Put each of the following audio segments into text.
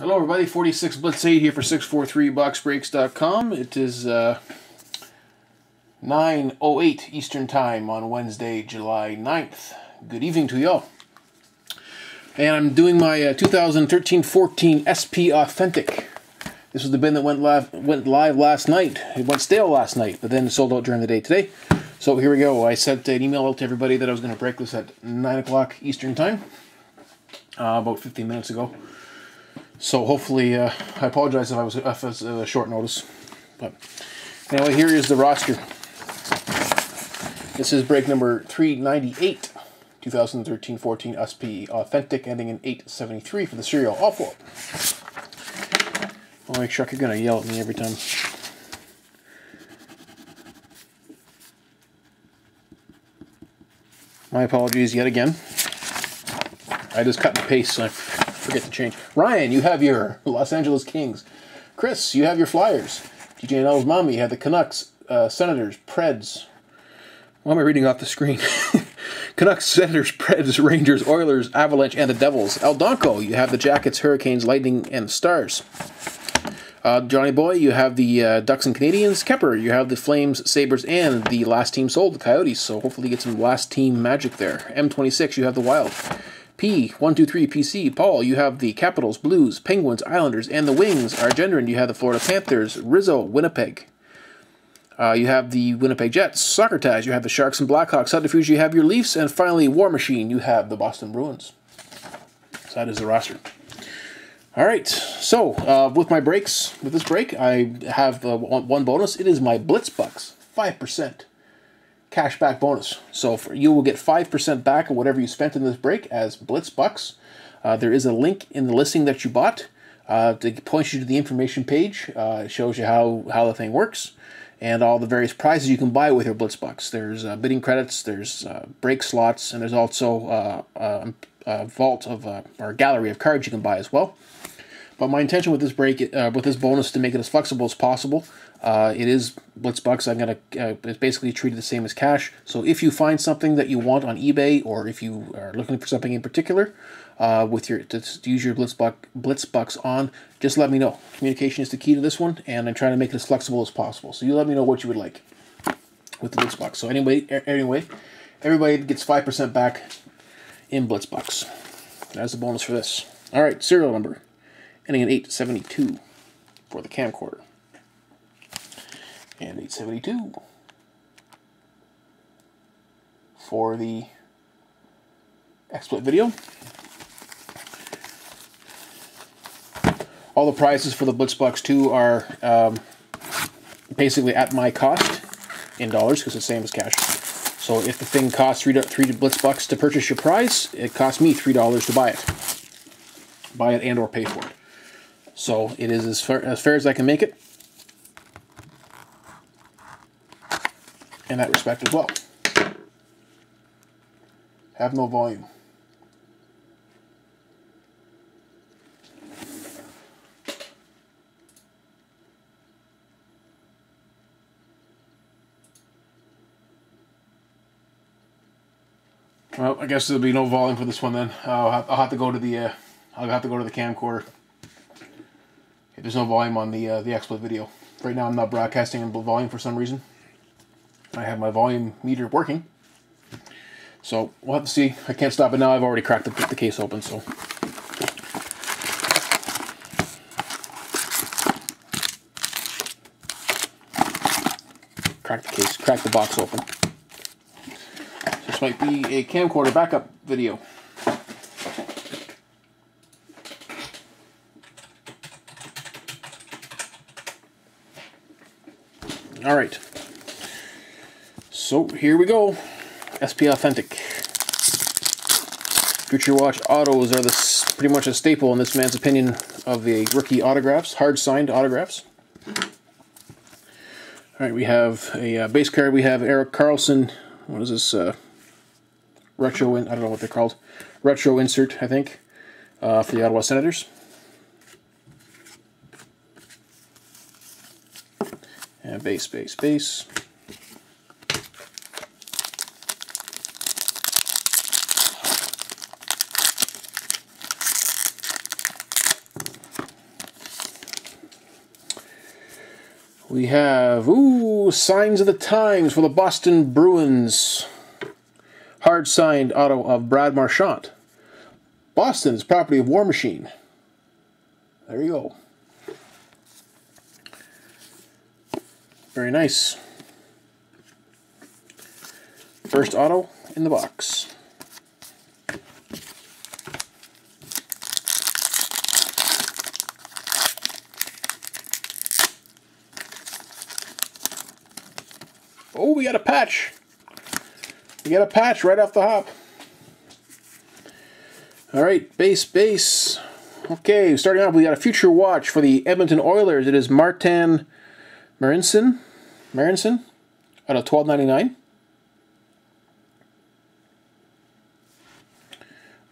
Hello everybody, 46 Blitz 8 here for 643boxbreaks.com. It is uh, 9.08 Eastern Time on Wednesday, July 9th. Good evening to y'all. And I'm doing my uh, 2013-14 SP Authentic. This was the bin that went live, went live last night. It went stale last night, but then sold out during the day today. So here we go. I sent an email out to everybody that I was going to break this at 9 o'clock Eastern Time, uh, about 15 minutes ago. So hopefully, uh, I apologize if I was if it was a short notice, but anyway, here is the roster. This is break number 398, 2013-14 SP Authentic, ending in 873 for the serial. Four. I'll make sure you're gonna yell at me every time. My apologies yet again. I just cut and paste, so I forget to change. Ryan, you have your Los Angeles Kings. Chris, you have your Flyers. DJ and DJNL's mommy, you have the Canucks, uh, Senators, Preds. Why am I reading off the screen? Canucks, Senators, Preds, Rangers, Oilers, Avalanche, and the Devils. Aldonko, you have the Jackets, Hurricanes, Lightning, and the Stars. Uh, Johnny Boy, you have the uh, Ducks and Canadiens. Kepper, you have the Flames, Sabres, and the last team sold, the Coyotes. So hopefully get some last team magic there. M26, you have the Wild. P123 PC, Paul, you have the Capitals, Blues, Penguins, Islanders, and the Wings. Argendron, you have the Florida Panthers, Rizzo, Winnipeg. Uh, you have the Winnipeg Jets, Soccer Taz, you have the Sharks and Blackhawks, Subterfuge, you have your Leafs, and finally War Machine, you have the Boston Bruins. So that is the roster. All right, so uh, with my breaks, with this break, I have uh, one bonus. It is my Blitz Bucks, 5% cashback bonus. So for, you will get 5% back of whatever you spent in this break as Blitz Bucks. Uh, there is a link in the listing that you bought uh, to point you to the information page. Uh, it shows you how, how the thing works and all the various prizes you can buy with your Blitz Bucks. There's uh, bidding credits, there's uh, break slots, and there's also uh, a vault of or a gallery of cards you can buy as well. But my intention with this break, uh, with this bonus, to make it as flexible as possible. Uh, it is Blitzbucks. I'm gonna uh, it's basically treated the same as cash. So if you find something that you want on eBay, or if you are looking for something in particular, uh, with your to, to use your Blitzbuck Blitzbucks on, just let me know. Communication is the key to this one, and I'm trying to make it as flexible as possible. So you let me know what you would like with the Blitzbucks. So anyway, anyway, everybody gets five percent back in Blitzbucks. That's a bonus for this. All right, serial number ending in 872 for the camcorder. And 872 for the XSplit video. All the prices for the Blitzbucks 2 are um, basically at my cost in dollars because it's the same as cash. So if the thing costs three, three Blitzbucks to purchase your prize, it costs me $3 to buy it. Buy it and or pay for it. So it is as fair, as fair as I can make it in that respect as well. Have no volume. Well, I guess there'll be no volume for this one then. I'll have, I'll have to go to the uh, I'll have to go to the camcorder. There's no volume on the uh, the XSplit video. Right now I'm not broadcasting in volume for some reason. I have my volume meter working. So we'll have to see. I can't stop it now. I've already cracked the, the case open, so. Crack the case, crack the box open. This might be a camcorder backup video. All right. So here we go. SP Authentic. Future Watch autos are this pretty much a staple in this man's opinion of the rookie autographs, hard signed autographs. All right, we have a uh, base card. We have Erik Karlsson. What is this? Uh, retro. In, I don't know what they're called. Retro insert, I think, uh, for the Ottawa Senators. And base, base, base. We have, ooh, Signs of the Times for the Boston Bruins. Hard signed auto of Brad Marchand. Boston is property of War Machine. There you go. Very nice. First auto in the box. Oh, we got a patch. We got a patch right off the hop. All right, base, base. Okay, starting off, we got a future watch for the Edmonton Oilers. It is Martin Marincin, Marincin, out of twelve ninety nine.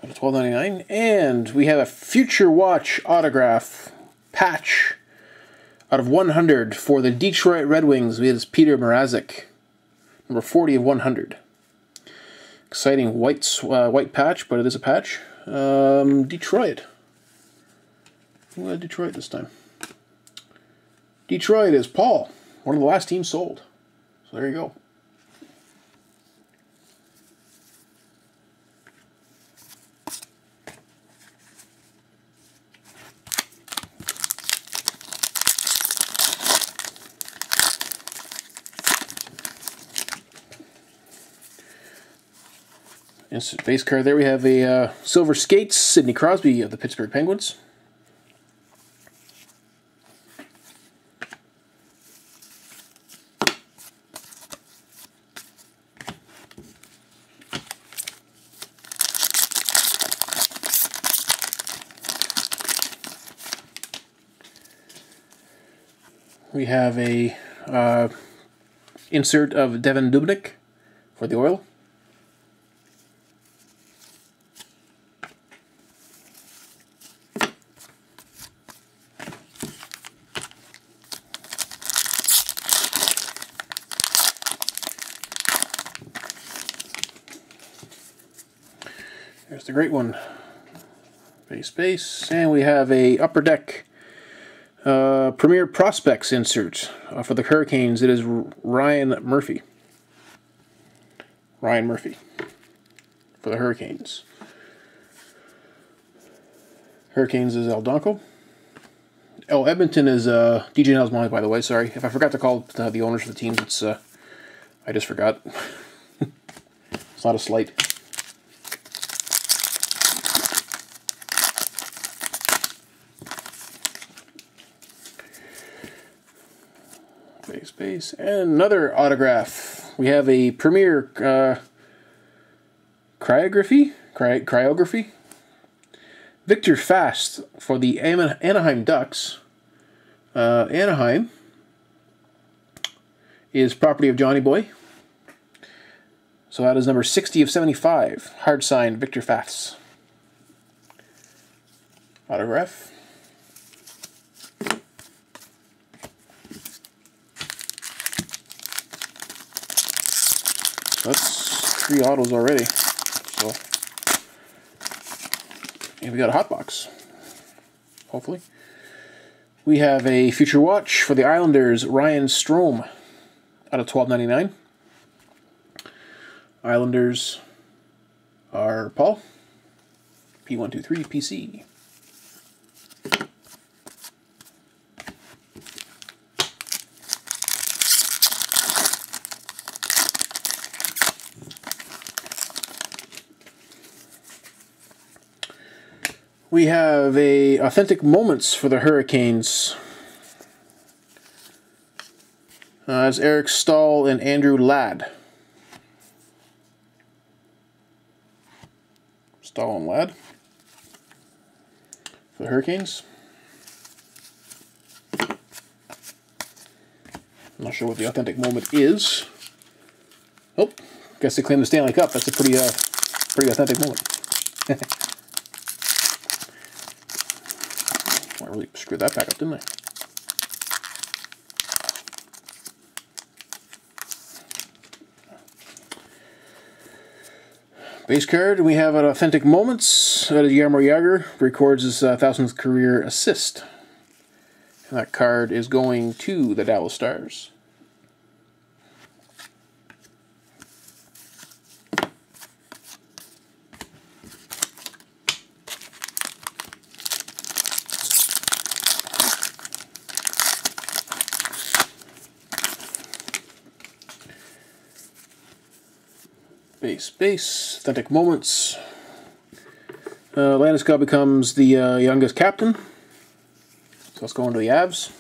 Out of twelve ninety nine, and we have a future watch autograph patch out of one hundred for the Detroit Red Wings. We have Petr Mrazek number 40 of 100. Exciting white uh, white patch, but it is a patch. Um, Detroit. Who Detroit this time? Detroit is Paul, one of the last teams sold. So there you go. Instant base card there. We have a uh, Silver Skates, Sidney Crosby of the Pittsburgh Penguins. We have a uh, insert of Devan Dubnyk for the Oil. Great one. Base, base. And we have a Upper Deck uh, Premier Prospects insert uh, for the Hurricanes. It is Ryan Murphy. Ryan Murphy for the Hurricanes. Hurricanes is El Donko. Oh, Edmonton is uh, DJ Nels Molly, by the way. Sorry. If I forgot to call the owners of the teams, it's uh, I just forgot. it's not a slight. Base, base. And another autograph. We have a premier uh, cryography? Cry cryography? Viktor Fasth for the Anaheim Ducks. Uh, Anaheim is property of Johnny Boy. So that is number 60 of 75. Hard signed Viktor Fasth. Autograph. That's three autos already. So, and we got a hot box. Hopefully. We have a future watch for the Islanders, Ryan Strome, out of twelve ninety nine. Islanders are Paul, P123 We have a authentic moments for the Hurricanes. Uh, as Eric Staal and Andrew Ladd. Staal and Ladd for the Hurricanes. I'm not sure what the authentic moment is. Oh, guess they claim the Stanley Cup. That's a pretty, uh, pretty authentic moment. I really screwed that back up, didn't I? Base card, we have an Authentic Moments. Is Jaromir Jagr, records his uh, 1000th career assist. And that card is going to the Dallas Stars. Base, authentic moments. Uh, Landeskog becomes the uh, youngest captain. So let's go into the Avs.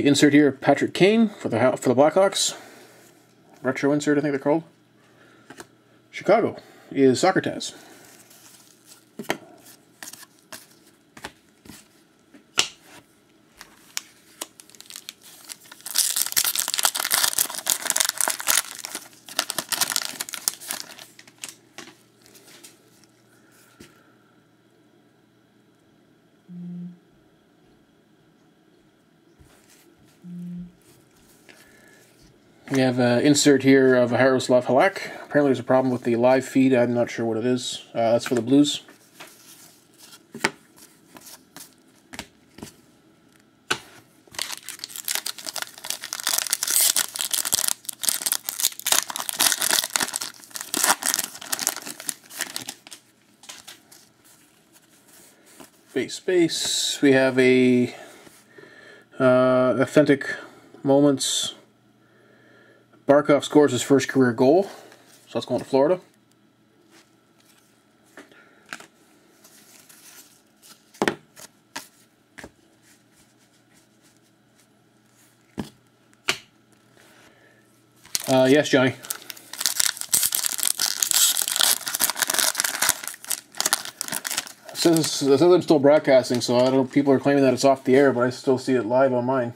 A insert here, Patrick Kane for the for the Blackhawks. Retro insert, I think they're called. Chicago is Socrates. Have an insert here of Jaroslav Halak. Apparently there's a problem with the live feed. I'm not sure what it is. Uh, that's for the Blues. Base, base. We have a uh, authentic moments Barkov scores his first career goal. So that's going to Florida. Uh, yes, Johnny. Says I'm still broadcasting, so I don't. People are claiming that it's off the air, but I still see it live on mine.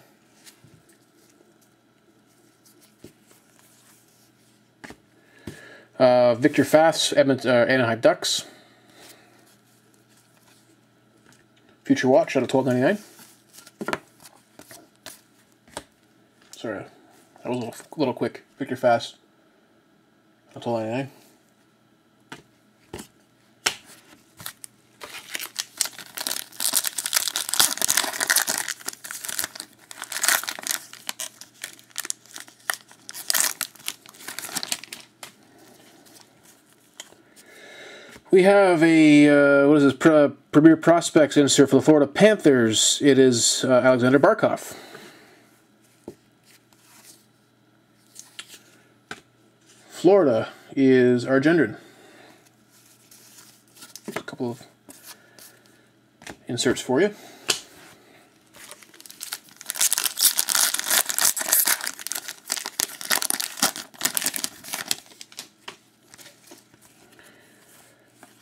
Uh, Viktor Fasth, Edmonton, uh, Anaheim Ducks. Future Watch out of twelve ninety nine. Sorry, that was a little, little quick. Viktor Fasth, out of twelve ninety nine. We have a uh, what is this Pre- premier prospects insert for the Florida Panthers. It is uh, Aleksander Barkov. Florida is our Argendron. A couple of inserts for you.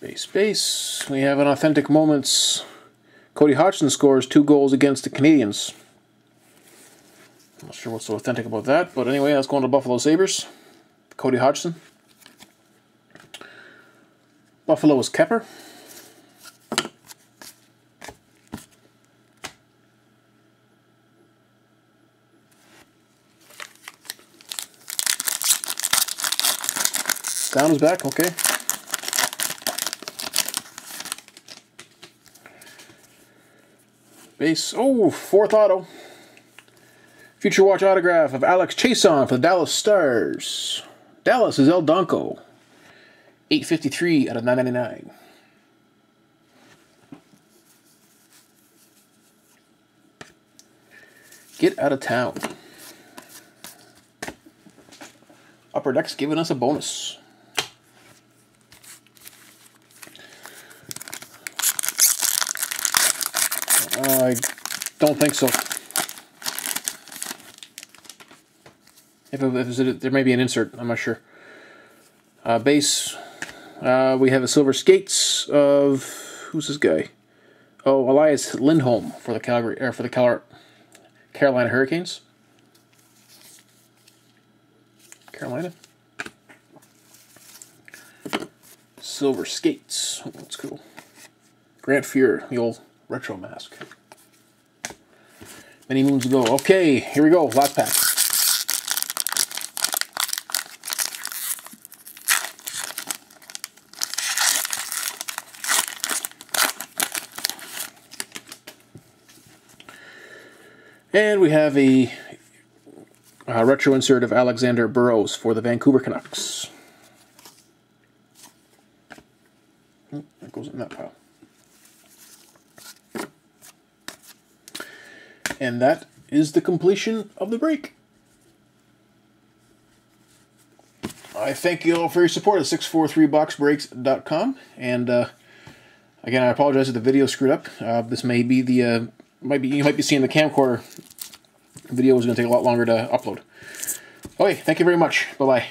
Base, base. We have an authentic moments. Cody Hodgson scores two goals against the Canadiens. Not sure what's so authentic about that, but anyway, that's going to Buffalo Sabres. Cody Hodgson. Buffalo is Kepper. Down is back, okay. Base. Oh, fourth auto. Future Watch autograph of Alex Chiasson for the Dallas Stars. Dallas is El Donko. 853 out of 999. Get out of town. Upper Deck's giving us a bonus. I don't think so. If, it, if there may be an insert, I'm not sure. Uh, base, uh, we have a silver skates of who's this guy? Oh, Elias Lindholm for the Calgary or for the Cal- Carolina Hurricanes. Carolina. silver skates. That's cool. Grant Fuhr, the old retro mask. Many moons ago. Okay, here we go. Last pack. And we have a, a, retro insert of Alexander Burrows for the Vancouver Canucks. Oh, that goes in that pile. And that is the completion of the break. I thank you all for your support at 643boxbreaks.com. And uh, again, I apologize if the video screwed up. Uh, this may be the uh, might be you might be seeing the camcorder video was going to take a lot longer to upload. Okay, thank you very much. Bye bye.